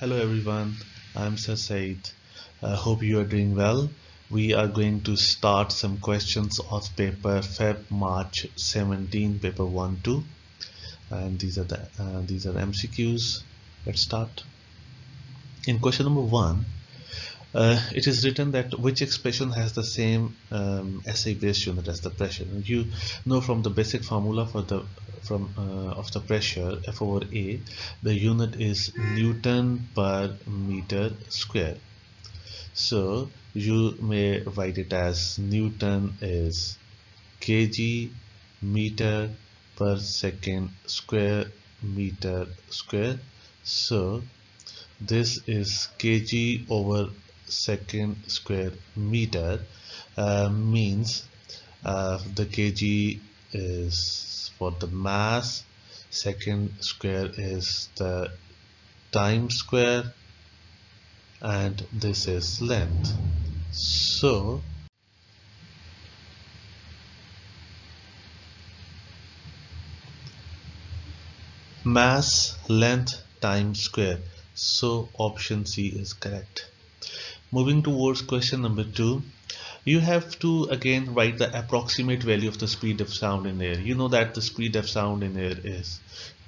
Hello everyone, I'm Sir Saeed. I hope you are doing well. We are going to start some questions of paper Feb March 17 paper 1 2 and these are the uh, these are MCQs. Let's start. In question number 1 uh, it is written that which expression has the same um, SI base unit as the pressure. You know from the basic formula for the from uh, of the pressure F over A the unit is Newton per meter square so you may write it as Newton is kg meter per second square meter square so this is kg over second square meter uh, means uh, the kg is for the mass second square is the time square and this is length. So mass length time square. So option C is correct moving towards question number two you have to again write the approximate value of the speed of sound in air. You know that the speed of sound in air is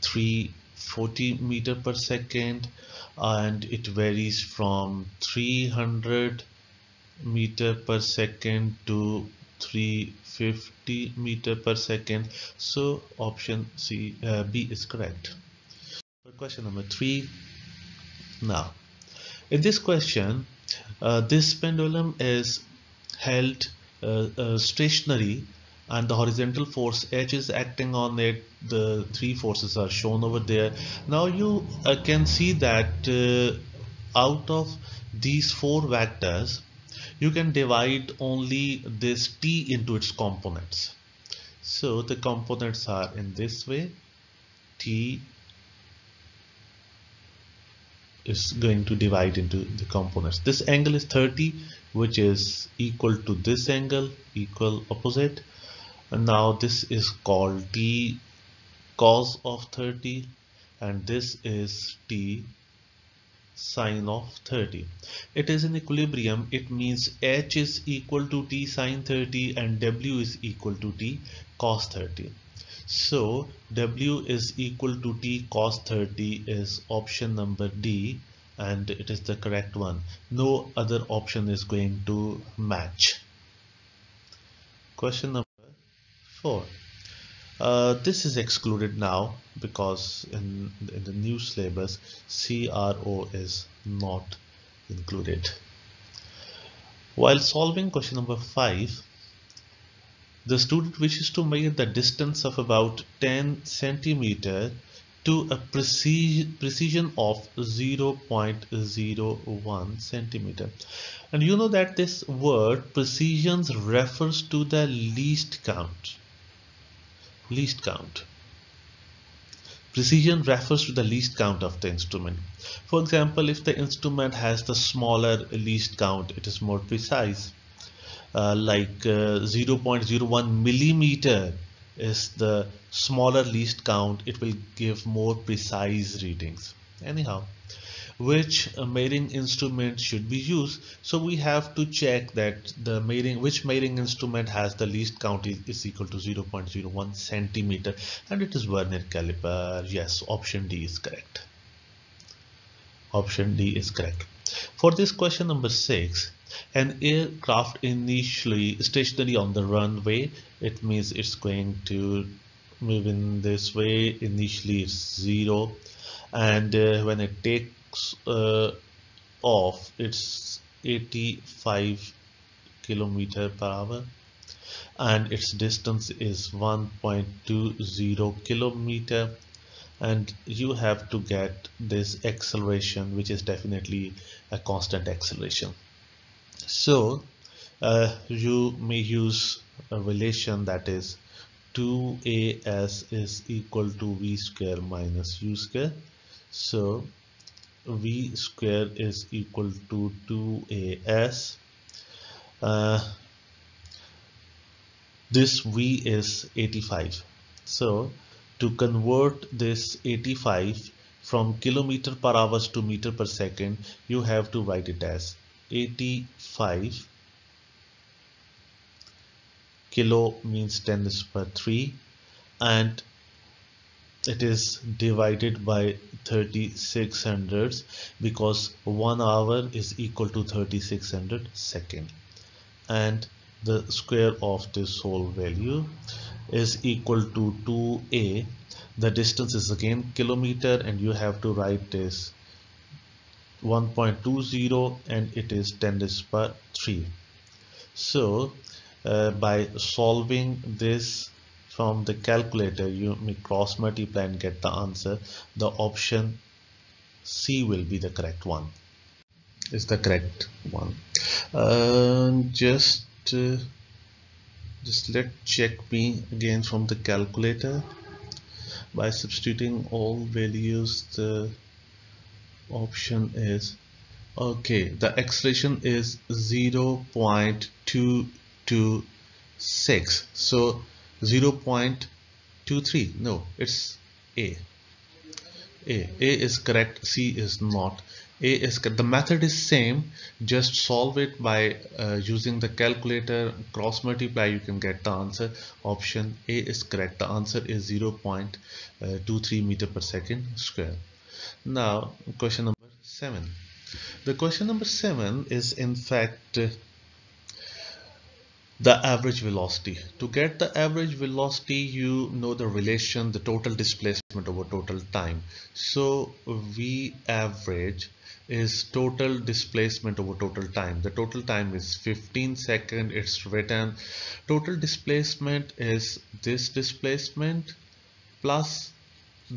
340 meter per second and it varies from 300 meter per second to 350 meter per second. So option C uh, B is correct. For question number three. Now in this question this pendulum is held uh, uh, stationary and the horizontal force H is acting on it. The three forces are shown over there. Now you uh, can see that uh, out of these four vectors you can divide only this T into its components. So the components are in this way T is going to divide into the components. This angle is 30 which is equal to this angle equal opposite. And now this is called t cos of 30 and this is t sine of 30 it is in equilibrium. It means h is equal to t sine 30 and w is equal to t cos 30 so W is equal to T cos 30 is option number D and it is the correct one. No other option is going to match. Question number 4. Uh, this is excluded now because in, in the new syllabus CRO is not included. While solving question number 5 the student wishes to measure the distance of about 10 centimeter to a precision of 0.01 centimeter. And you know that this word precision refers to the least count. Least count. Precision refers to the least count of the instrument. For example if the instrument has the smaller least count it is more precise like uh, 0.01 millimeter is the smaller least count. It will give more precise readings. Anyhow which uh, measuring instrument should be used? So we have to check that the measuring which measuring instrument has the least count is, is equal to 0.01 centimeter and it is Vernier caliper yes option D is correct. Option D is correct. For this question number 6 an aircraft initially stationary on the runway it means it's going to move in this way initially it's zero. And uh, when it takes uh, off it's 85 kilometer per hour. And its distance is 1.20 kilometer. And you have to get this acceleration which is definitely a constant acceleration so uh, you may use a relation that is 2as is equal to v square minus u square. So v square is equal to 2as uh, this v is 85 so to convert this 85 from kilometer per hours to meter per second you have to write it as 85 kilo means 10 is per 3 and it is divided by 3600 because 1 hour is equal to 3600 second. And the square of this whole value is equal to 2a the distance is again kilometer and you have to write this 1.20 and it is 10 is per 3 so uh, by solving this from the calculator you may cross multiply and get the answer. The option C will be the correct one. Is the correct one. Uh, just uh, just let check me again from the calculator. By substituting all values the option is okay the acceleration is 0.226 so 0.23 no it's a. A a is correct c is not. A is the method is same just solve it by uh, using the calculator cross multiply you can get the answer. Option a is correct. The answer is 0.23 meter per second square now question number seven. The question number seven is in fact the average velocity. To get the average velocity you know the relation the total displacement over total time. So v average is total displacement over total time. The total time is 15 second it's written. Total displacement is this displacement plus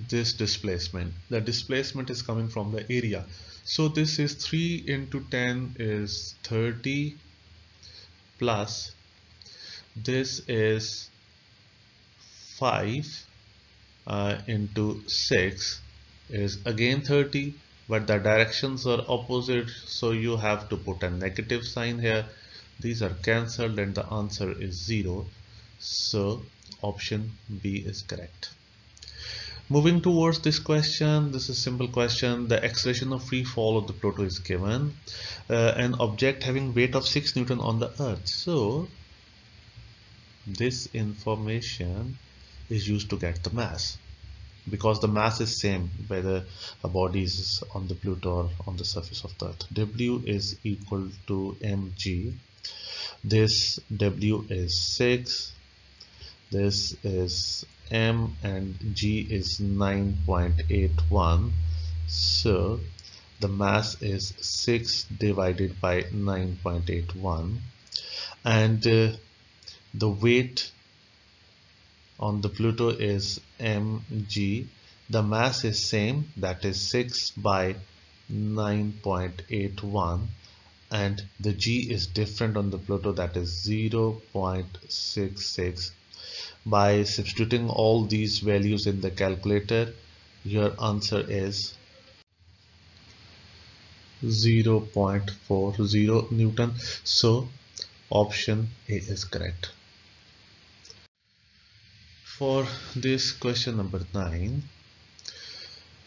this displacement. The displacement is coming from the area. So this is 3 into 10 is 30 plus this is 5 uh, into 6 is again 30 but the directions are opposite so you have to put a negative sign here. These are cancelled and the answer is 0 so option B is correct moving towards this question this is simple question. The acceleration of free fall of the Pluto is given. Uh, an object having weight of 6 Newton on the earth. So this information is used to get the mass. Because the mass is same whether a body is on the Pluto or on the surface of the earth. W is equal to mg. This W is 6 this is m and g is 9.81 so the mass is 6 divided by 9.81 and uh, the weight on the Pluto is mg the mass is same that is 6 by 9.81 and the g is different on the Pluto that is 0.66 by substituting all these values in the calculator your answer is 0.40 Newton. So option A is correct. For this question number 9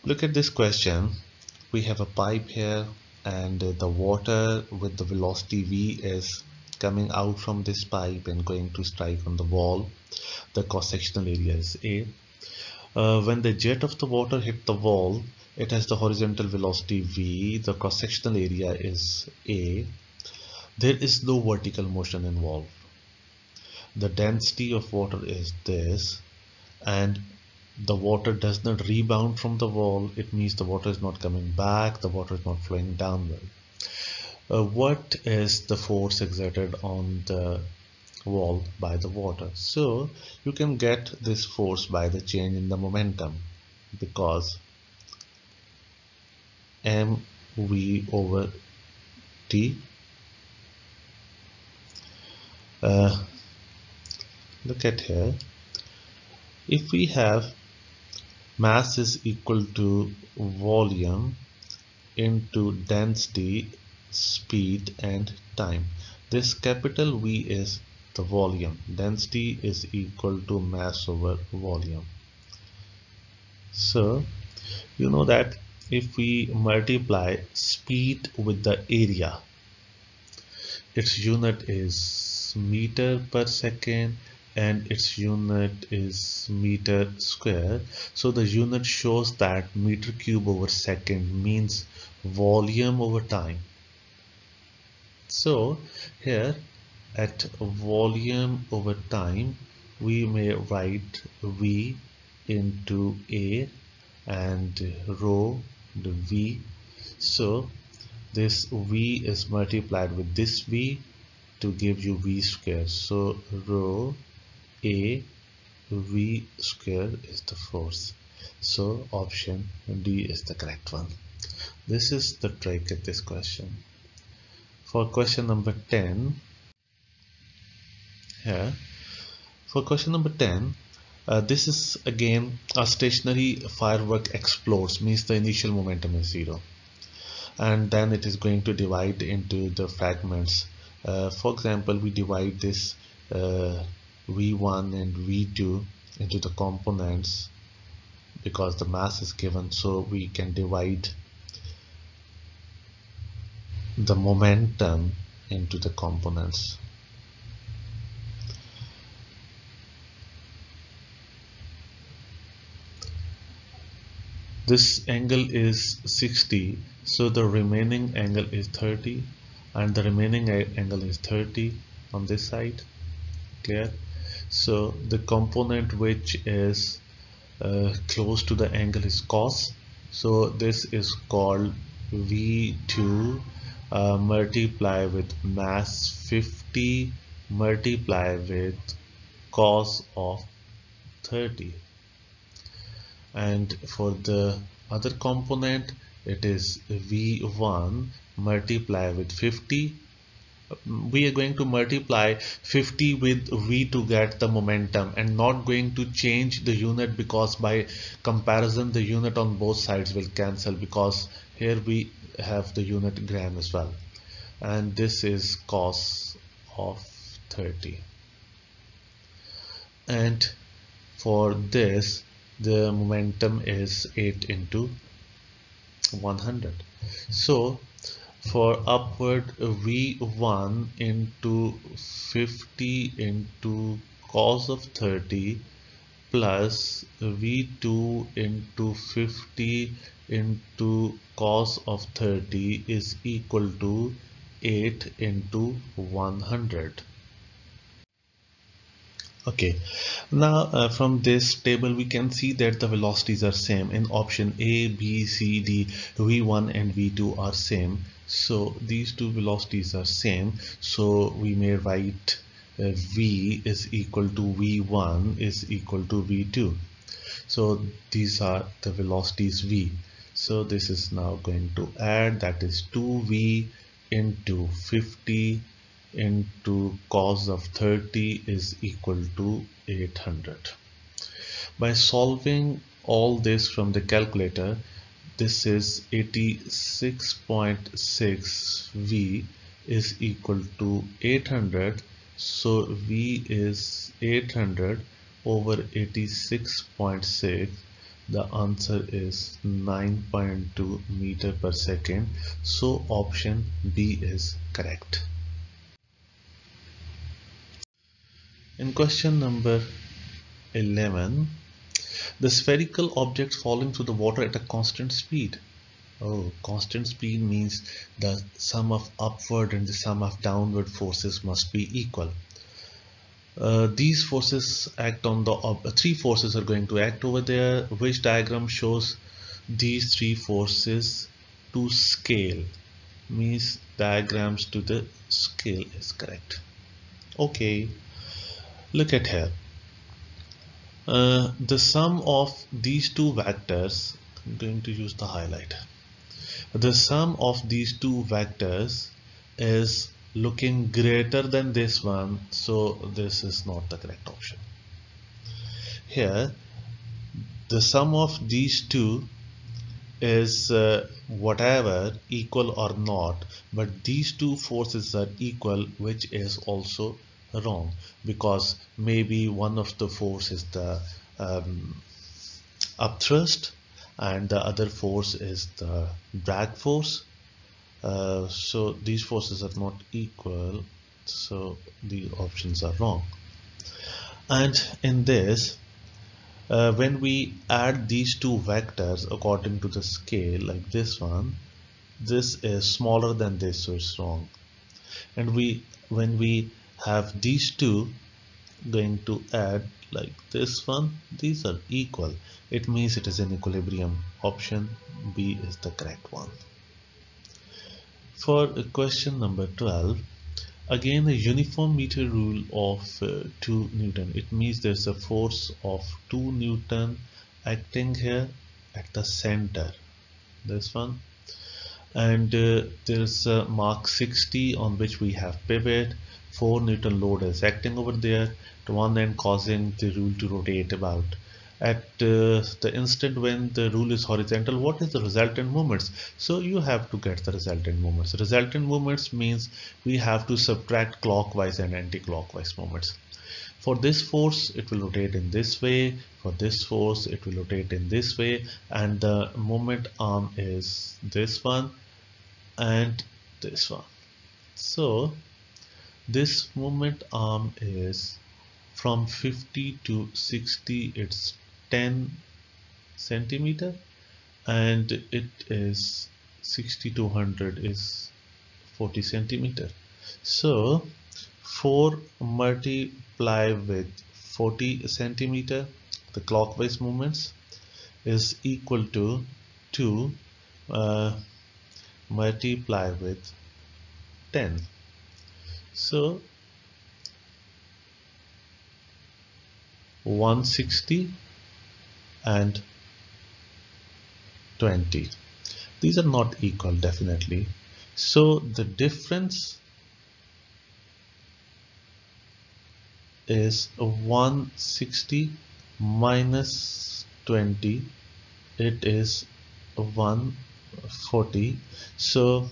look at this question. We have a pipe here and the water with the velocity v is coming out from this pipe and going to strike on the wall the cross-sectional area is a. Uh, when the jet of the water hit the wall it has the horizontal velocity v the cross-sectional area is a. There is no vertical motion involved. The density of water is this and the water does not rebound from the wall. It means the water is not coming back the water is not flowing downward uh, what is the force exerted on the wall by the water? So you can get this force by the change in the momentum because mv over t uh, look at here. If we have mass is equal to volume into density speed and time. This capital V is the volume. Density is equal to mass over volume. So you know that if we multiply speed with the area its unit is meter per second and its unit is meter square. So the unit shows that meter cube over second means volume over time so here at volume over time we may write V into A and rho the V. So this V is multiplied with this V to give you V square. So rho A V square is the force. So option D is the correct one. This is the trick at this question for question number 10 here. For question number 10 uh, this is again a stationary firework explodes means the initial momentum is zero. And then it is going to divide into the fragments. Uh, for example we divide this uh, v1 and v2 into the components because the mass is given so we can divide the momentum into the components. This angle is 60 so the remaining angle is 30 and the remaining angle is 30 on this side clear? So the component which is uh, close to the angle is cos. So this is called v2 uh, multiply with mass 50 multiply with cos of 30 and for the other component it is v1 multiply with 50 we are going to multiply 50 with v to get the momentum and not going to change the unit because by comparison the unit on both sides will cancel because here we have the unit gram as well. And this is cos of 30 and for this the momentum is 8 into 100 so for upward v1 into 50 into cos of 30 plus v2 into 50 into cos of 30 is equal to 8 into 100 okay. Now uh, from this table we can see that the velocities are same. In option A B C D v1 and v2 are same. So these two velocities are same. So we may write uh, v is equal to v1 is equal to v2 so these are the velocities v. So this is now going to add that is 2v into 50 into cos of 30 is equal to 800 by solving all this from the calculator this is 86.6 V is equal to 800 so V is 800 over 86.6 the answer is 9.2 meter per second. So option B is correct In question number 11, the spherical object falling through the water at a constant speed. Oh, constant speed means the sum of upward and the sum of downward forces must be equal. Uh, these forces act on the uh, three forces are going to act over there which diagram shows these three forces to scale means diagrams to the scale is correct okay look at here. Uh, the sum of these two vectors I'm going to use the highlight. The sum of these two vectors is looking greater than this one so this is not the correct option. Here the sum of these two is uh, whatever equal or not but these two forces are equal which is also wrong because maybe one of the force is the um, upthrust and the other force is the drag force. Uh, so these forces are not equal so the options are wrong. And in this uh, when we add these two vectors according to the scale like this one this is smaller than this so it's wrong. And we when we have these two going to add like this one. These are equal. It means it is in equilibrium option. B is the correct one. For question number 12 again a uniform meter rule of uh, 2 Newton. It means there's a force of 2 Newton acting here at the center. This one and uh, there's a mark 60 on which we have pivot. 4 Newton load is acting over there. To one end causing the rule to rotate about. At uh, the instant when the rule is horizontal what is the resultant moments so you have to get the resultant moments resultant moments means we have to subtract clockwise and anti-clockwise moments for this force it will rotate in this way. For this force it will rotate in this way. And the moment arm is this one and this one. So this moment arm is from 50 to 60 it's 10 centimeter and it is 60 to 100 is 40 centimeter. So 4 multiply with 40 centimeter the clockwise movements is equal to 2 uh, multiply with 10 so 160 and 20 these are not equal definitely. So the difference is 160 minus 20 it is 140 so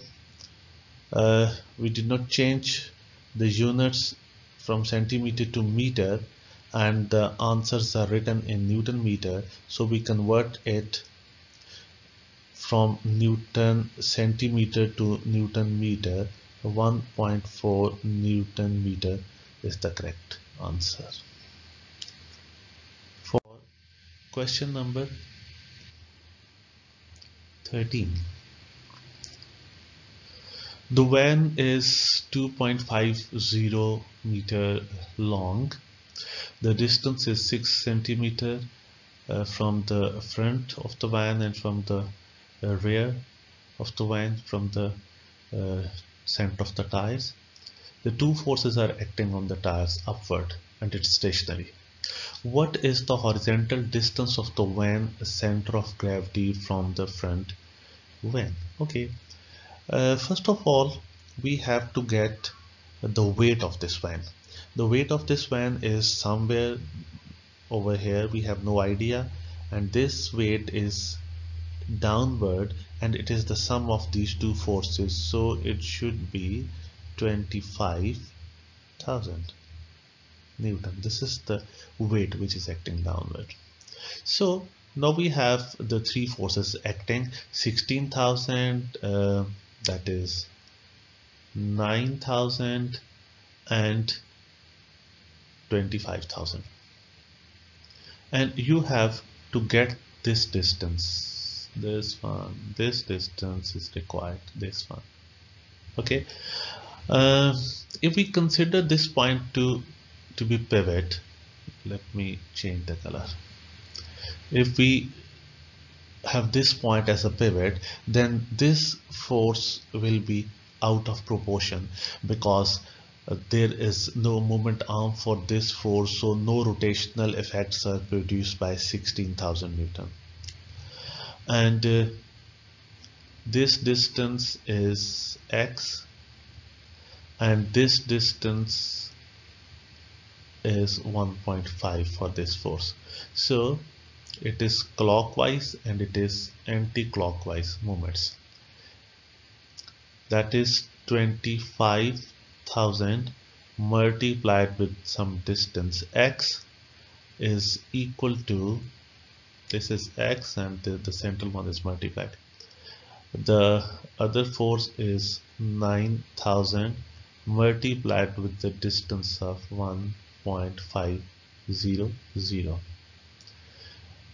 uh, we did not change the units from centimeter to meter and the answers are written in Newton meter. So we convert it from Newton centimeter to Newton meter. 1.4 Newton meter is the correct answer. For question number 13 the van is 2.50 meter long. The distance is 6 centimeter uh, from the front of the van and from the uh, rear of the van from the uh, center of the tires the two forces are acting on the tires upward and it's stationary. What is the horizontal distance of the van center of gravity from the front van? Okay. Uh, first of all we have to get the weight of this van. The weight of this van is somewhere over here. We have no idea. And this weight is downward and it is the sum of these two forces. So it should be 25,000 Newton. This is the weight which is acting downward. So now we have the three forces acting. 16,000 uh, that is 9,000 and 25,000 and you have to get this distance. This one this distance is required this one. Okay uh, if we consider this point to to be pivot let me change the color. If we have this point as a pivot then this force will be out of proportion because uh, there is no moment arm for this force so no rotational effects are produced by 16,000 Newton. And uh, this distance is x and this distance is 1.5 for this force. So it is clockwise and it is anti-clockwise movements. That is 25,000 multiplied with some distance x is equal to this is x and the, the central one is multiplied. The other force is 9000 multiplied with the distance of 1.500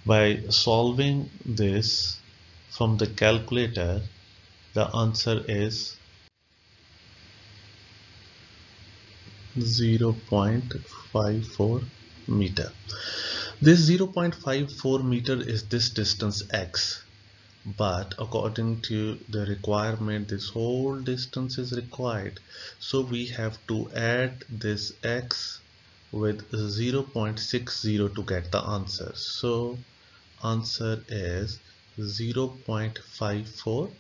by solving this from the calculator the answer is 0.54 meter. This 0.54 meter is this distance x but according to the requirement this whole distance is required. So we have to add this x with 0.60 to get the answer. So answer is 0.54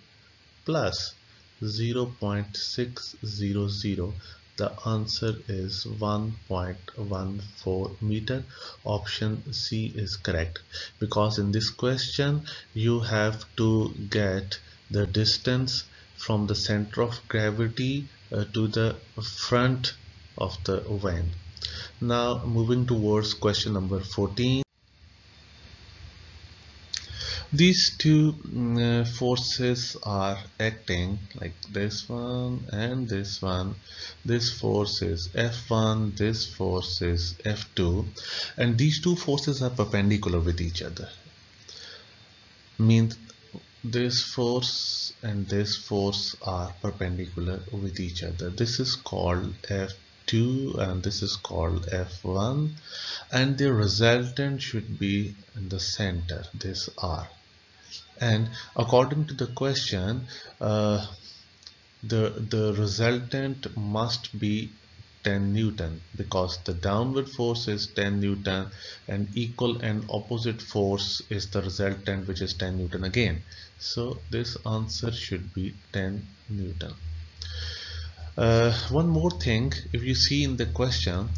plus 0.600 the answer is 1.14 meter. Option C is correct. Because in this question you have to get the distance from the center of gravity uh, to the front of the vane. Now moving towards question number 14 these two mm, uh, forces are acting like this one and this one. This force is F1 this force is F2 and these two forces are perpendicular with each other. Means this force and this force are perpendicular with each other. This is called F2 and this is called F1 and the resultant should be in the center. This R and according to the question uh, the the resultant must be 10 Newton because the downward force is 10 Newton and equal and opposite force is the resultant which is 10 Newton again. So this answer should be 10 Newton. Uh, one more thing if you see in the question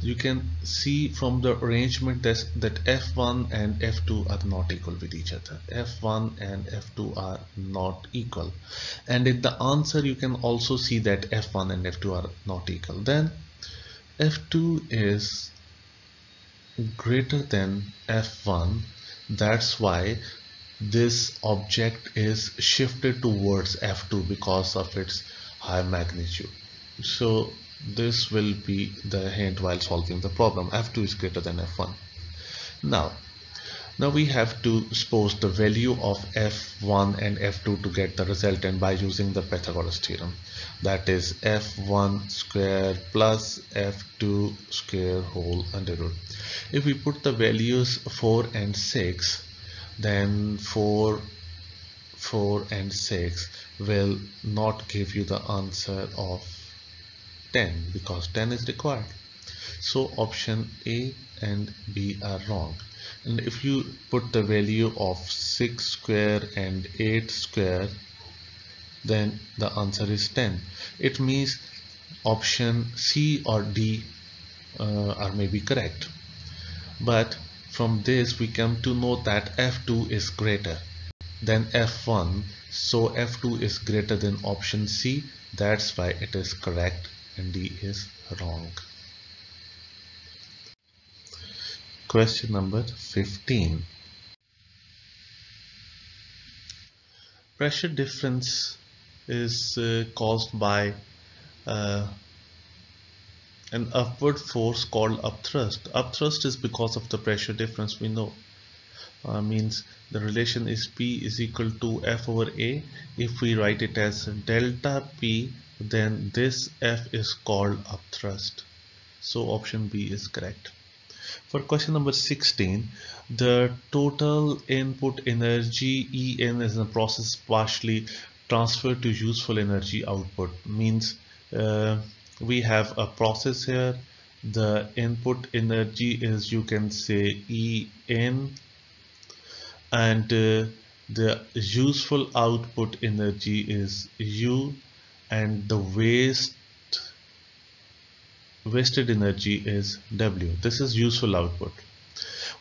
you can see from the arrangement that, that f1 and f2 are not equal with each other. F1 and f2 are not equal. And in the answer you can also see that f1 and f2 are not equal. Then f2 is greater than f1 that's why this object is shifted towards f2 because of its high magnitude. So this will be the hint while solving the problem. F2 is greater than f1 now now we have to suppose the value of f1 and f2 to get the resultant by using the Pythagoras theorem. That is f1 square plus f2 square whole under root. If we put the values 4 and 6 then 4 4 and 6 will not give you the answer of 10 because 10 is required. So option A and B are wrong. And if you put the value of 6 square and 8 square then the answer is 10 it means option C or D uh, are maybe correct. But from this we come to know that F2 is greater than F1 so F2 is greater than option C. That's why it is correct and D is wrong. Question number 15. Pressure difference is uh, caused by uh, an upward force called upthrust. Upthrust is because of the pressure difference we know. Uh, means the relation is P is equal to F over A if we write it as delta P then this F is called upthrust. So option B is correct. For question number 16, the total input energy En is in the process partially transferred to useful energy output. Means uh, we have a process here. The input energy is you can say En and uh, the useful output energy is U and the waste wasted energy is W. This is useful output.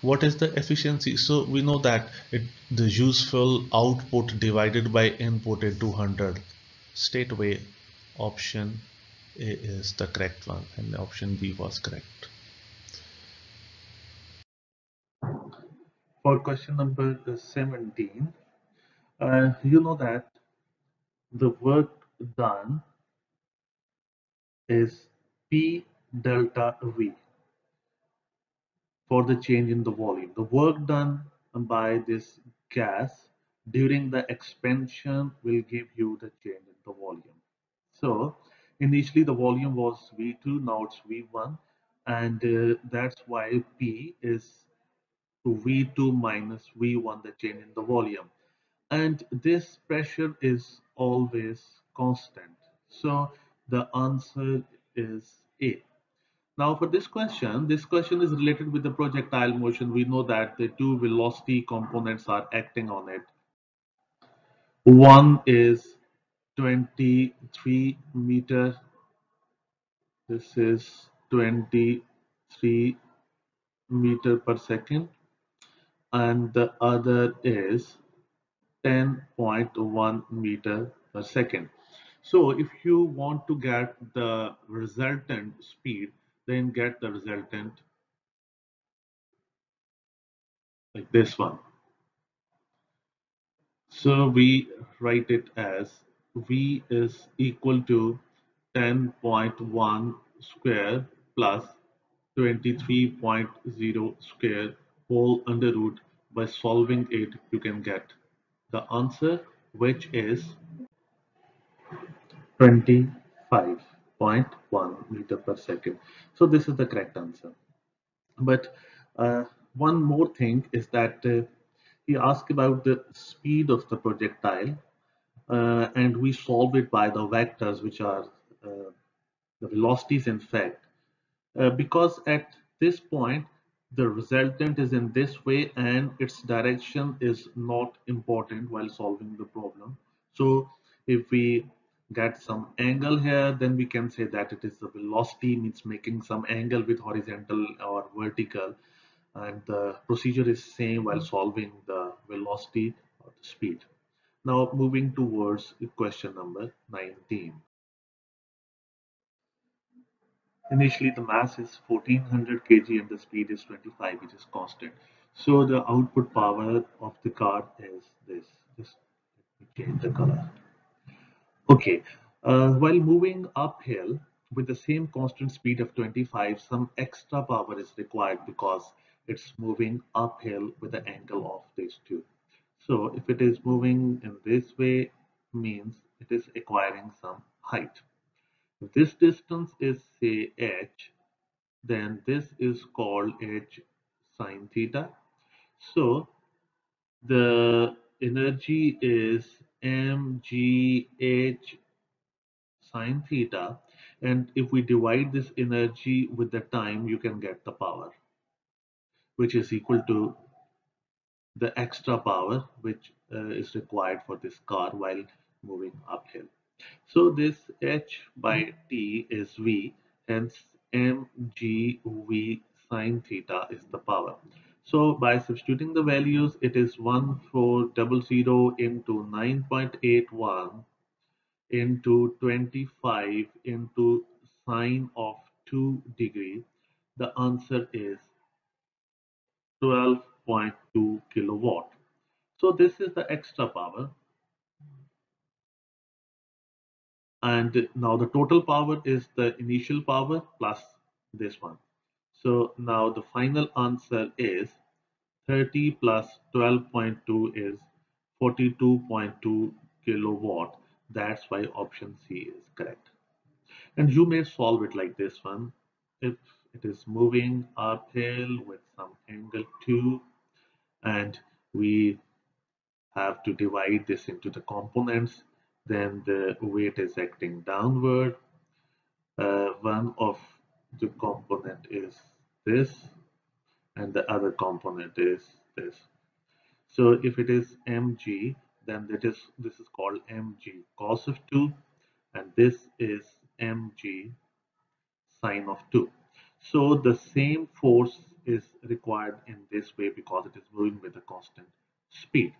What is the efficiency? So we know that it, the useful output divided by input is 200. Straight away option A is the correct one and option B was correct. for question number 17, uh, you know that the work done is P delta V for the change in the volume. The work done by this gas during the expansion will give you the change in the volume. So initially the volume was V2, now it's V1 and uh, that's why P is V2 minus V1 the change in the volume and this pressure is always constant. So the answer is A. Now for this question this question is related with the projectile motion. We know that the two velocity components are acting on it. One is 23 meter. This is 23 meter per second. And the other is 10.1 meter per second. So if you want to get the resultant speed, then get the resultant like this one. So we write it as V is equal to 10.1 square plus 23.0 square whole under root by solving it you can get the answer which is 25.1 meter per second. So this is the correct answer. But uh, one more thing is that uh, he asked about the speed of the projectile uh, and we solve it by the vectors which are uh, the velocities in fact. Uh, because at this point the resultant is in this way and its direction is not important while solving the problem. So if we get some angle here then we can say that it is the velocity means making some angle with horizontal or vertical and the procedure is same while solving the velocity or the speed now moving towards question number 19 Initially, the mass is 1400 kg and the speed is 25, which is constant. So the output power of the car is this. Just change the color. Okay, uh, while moving uphill with the same constant speed of 25, some extra power is required because it's moving uphill with the angle of these two. So if it is moving in this way, means it is acquiring some height. If this distance is say h, then this is called h sine theta. So the energy is mgh sine theta and if we divide this energy with the time you can get the power which is equal to the extra power which uh, is required for this car while moving uphill. So this h by t is v, hence mgv sine theta is the power. So by substituting the values, it is 1400 into 9.81 into 25 into sine of 2 degree. The answer is 12.2 kilowatt. So this is the extra power and now the total power is the initial power plus this one so now the final answer is 30 plus 12.2 is 42.2 kilowatt. That's why option C is correct. And you may solve it like this one. If it is moving uphill with some angle 2 and we have to divide this into the components then the weight is acting downward. Uh, one of the component is this and the other component is this. So if it is mg, then that is this is called mg cos of 2 and this is mg sine of 2. So the same force is required in this way because it is moving with a constant speed.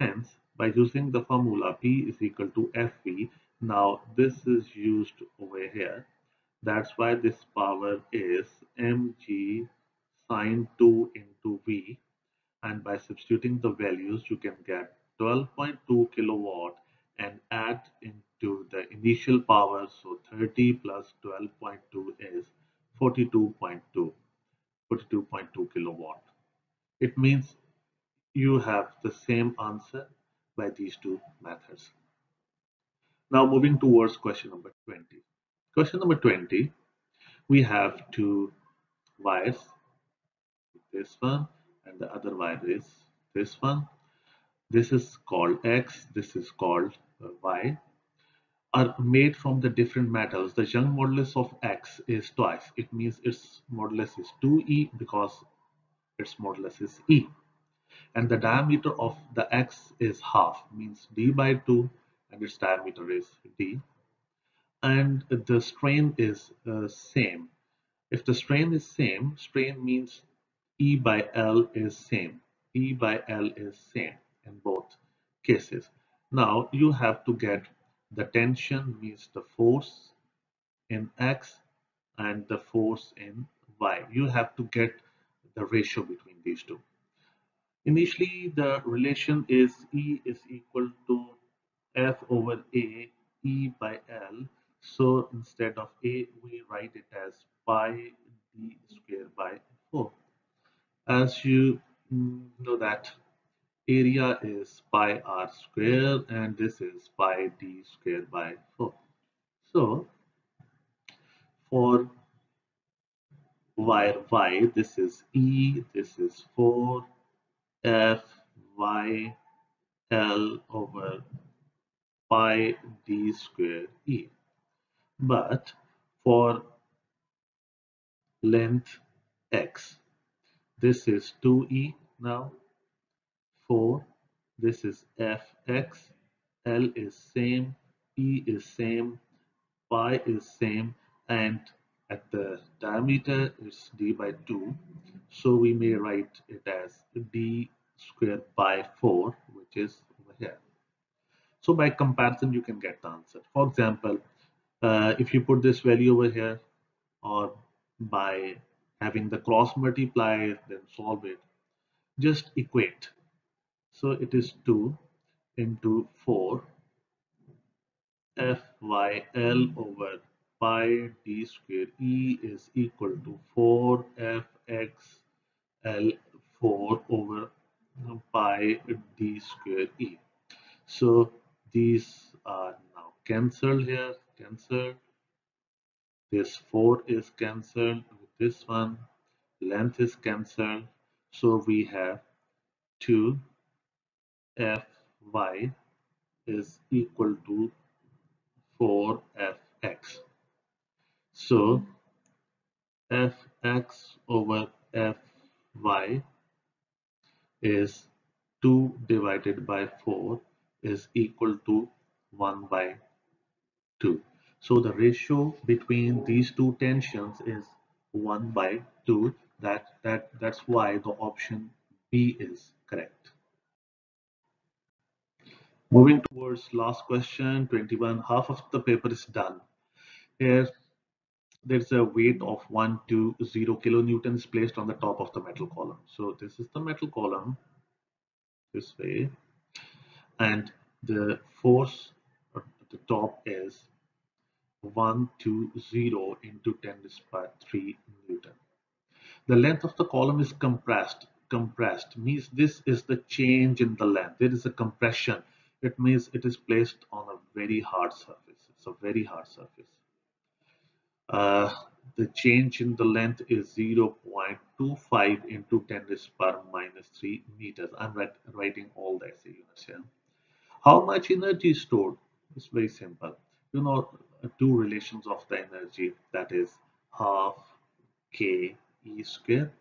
Hence, by using the formula P is equal to FV, now this is used over here. That's why this power is mg sine 2 into V. And by substituting the values you can get 12.2 kilowatt and add into the initial power. So 30 plus 12.2 is 42.2 42.2 kilowatt. It means you have the same answer by these two methods. Now moving towards question number 20 question number 20 we have two wires. This one and the other wire is this one. This is called x. This is called uh, y. Are made from the different metals. The young modulus of x is twice. It means its modulus is 2e because its modulus is e. And the diameter of the x is half means d by 2 and its diameter is d and the strain is uh, same if the strain is same strain means E by L is same. E by L is same in both cases. Now you have to get the tension means the force in X and the force in Y. You have to get the ratio between these two. Initially the relation is E is equal to F over A E by L. So instead of A we write it as pi d square by 4 as you know that area is pi r square and this is pi d square by 4 so for wire y this is e this is 4 f y l over pi d square e but for length x. This is 2e now. 4 this is fx l is same e is same pi is same and at the diameter is d by 2 so we may write it as d square by 4 which is over here. So by comparison you can get the answer. For example uh, if you put this value over here or by having the cross multiply then solve it just equate. So it is 2 into 4 fyl over pi d square e is equal to 4 fx l 4 over pi d square e. So these are now cancelled here cancelled this 4 is cancelled with this one length is cancelled so we have 2 fy is equal to 4 fx so fx over fy is 2 divided by 4 is equal to 1 by 2 so the ratio between these two tensions is 1 by 2 that that that's why the option B is correct. Moving towards last question 21 half of the paper is done. Here there's a weight of 1 to 0 kilonewtons placed on the top of the metal column. So this is the metal column this way. And the force at the top is 1 to 0 into 10 to the power 3 Newton. The length of the column is compressed. Compressed means this is the change in the length. There is a compression. It means it is placed on a very hard surface. It's a very hard surface. Uh, the change in the length is 0.25 into 10 to the power minus 3 meters. I'm writing all the SI units here. How much energy is stored? It's very simple. You know, two relations of the energy that is half k e square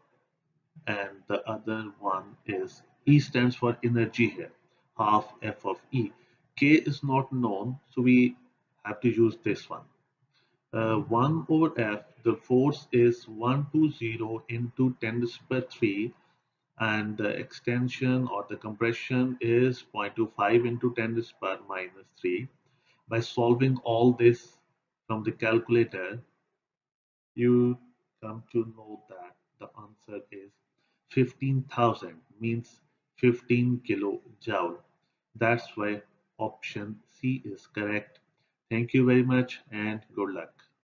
and the other one is E stands for energy here half f of E. k is not known so we have to use this one. Uh, 1 over f the force is 120 into 10 to the power 3 and the extension or the compression is 0.25 into 10 to the power minus 3 by solving all this from the calculator, you come to know that the answer is 15,000 means 15 kilojoule. That's why option C is correct. Thank you very much and good luck.